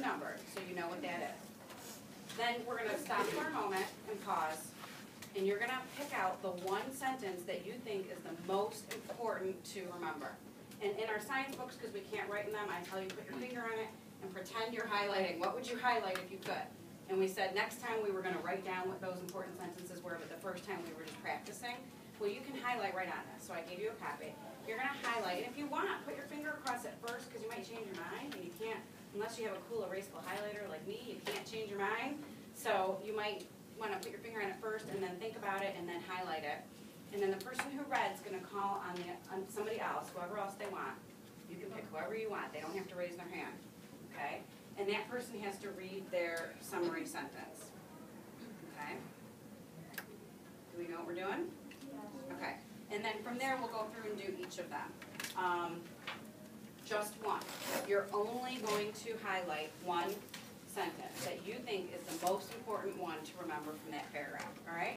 number, so you know what that is. Then we're gonna stop for a moment and pause, and you're gonna pick out the one sentence that you think is the most important to remember. And in our science books, because we can't write in them, I tell you, put your finger on it and pretend you're highlighting. What would you highlight if you could? And we said next time we were gonna write down what those important sentences were, but the first time we were just practicing. Well, you can highlight right on this, so I gave you a copy. You're gonna highlight, and if you want, put your finger across it first, because you might change your mind, and you can't, unless you have a cool erasable highlighter like me, you can't change your mind. So you might wanna put your finger on it first, and then think about it, and then highlight it. And then the person who read's is gonna call on the, on somebody else, whoever else they want. You can pick whoever you want, they don't have to raise their hand, okay? And that person has to read their summary sentence, okay? Do we know what we're doing? Okay, and then from there, we'll go through and do each of them. Um, just one. You're only going to highlight one sentence that you think is the most important one to remember from that paragraph, all right?